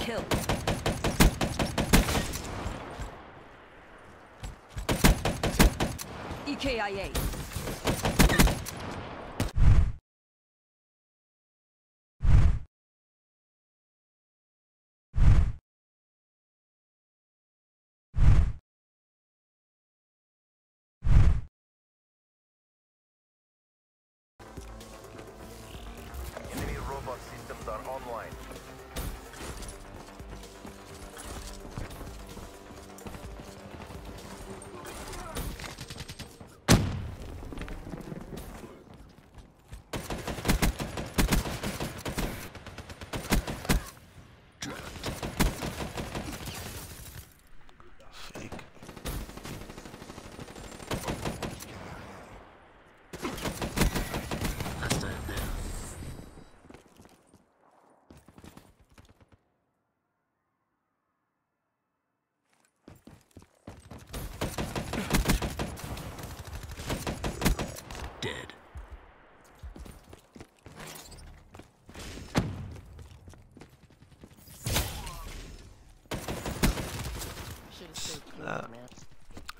kill. EKIA.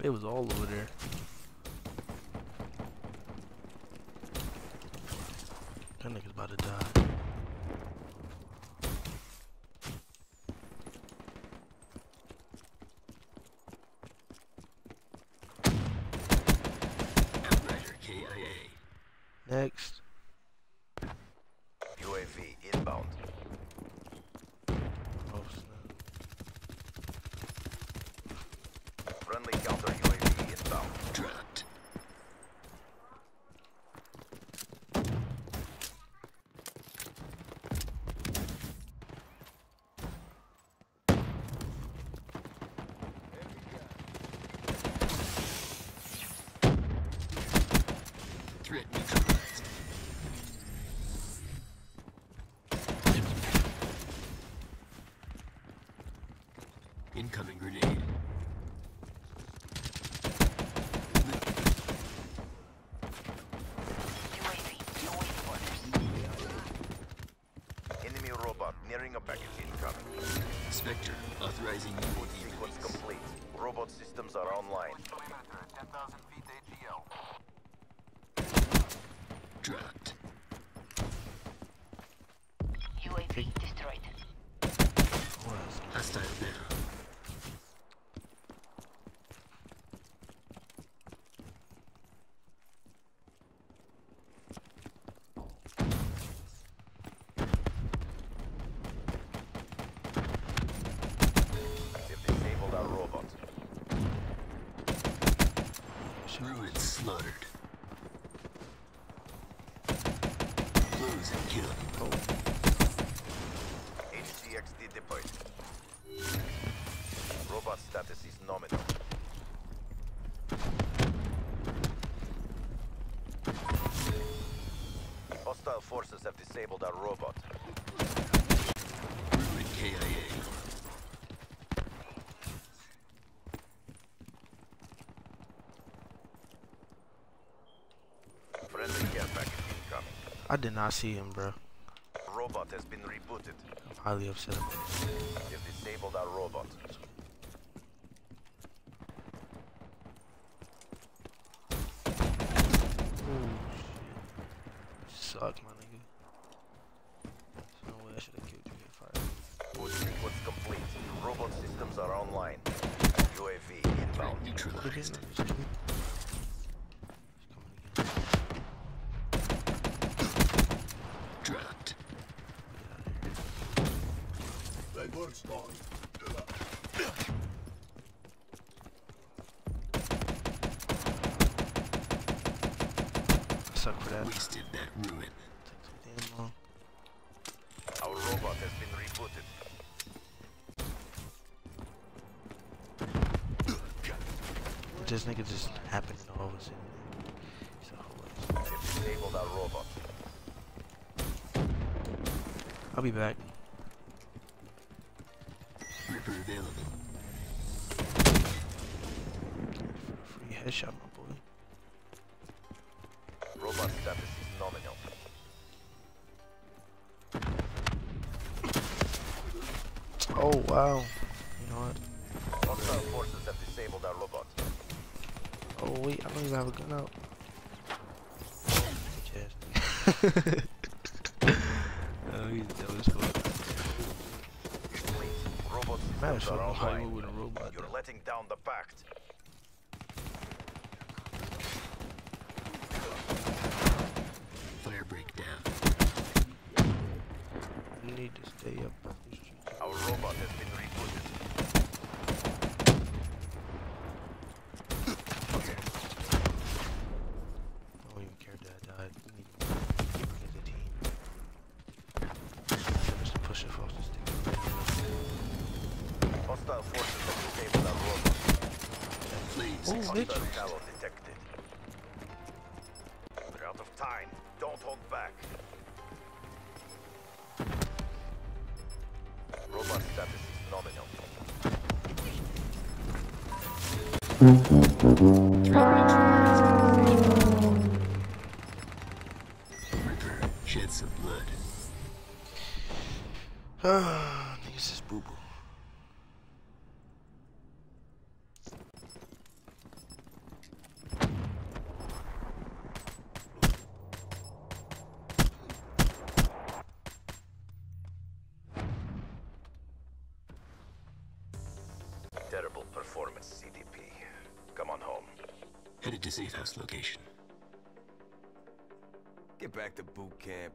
It was all over there. That nigga's about to die. Next. UAV inbound. Robot a package incoming. Spectre authorizing Food UAV sequence complete. Robot systems are online. Dropped. UAV destroyed. Was. Hostile down. They've disabled our robot. Ruin slaughtered. Close and kill. Oh, HCXD deployed. Robot status is nominal. Hostile forces have disabled our robot. I did not see him, bro. Robot has been rebooted. I'm highly upset about it. They've disabled our robot. Oh, shit. Suck, my nigga. There's no way I should have killed you. Food sequence complete. Robot systems are online. UAV inbound. Neutralized. him. It's coming again. Dropped. I suck for that. Wasted that ruin. Takes so damn long. Our robot has been rebooted. This nigga just happened to all of a sudden. He's a hoe. They've disabled our robot. I'll be back. Ripper available. Free headshot, my boy. Robot status is nominal. Oh wow. You know what? Hostile forces have disabled our robot. Oh wait, I don't even have a gun out. Bitch ass. oh, he's dumb as fuck. Please, robot Man, systems fucking Hollywood online. with a robot. You're letting down the pact. Fire break down. You need to stay up on the street. Our robot has been Oh, Hostile bitch. detected. We're out of time. Don't hold back. Robot status is nominal. Reaper. Shed some blood. performance, CDP. Come on home. Headed to safe house location. Get back to boot camp.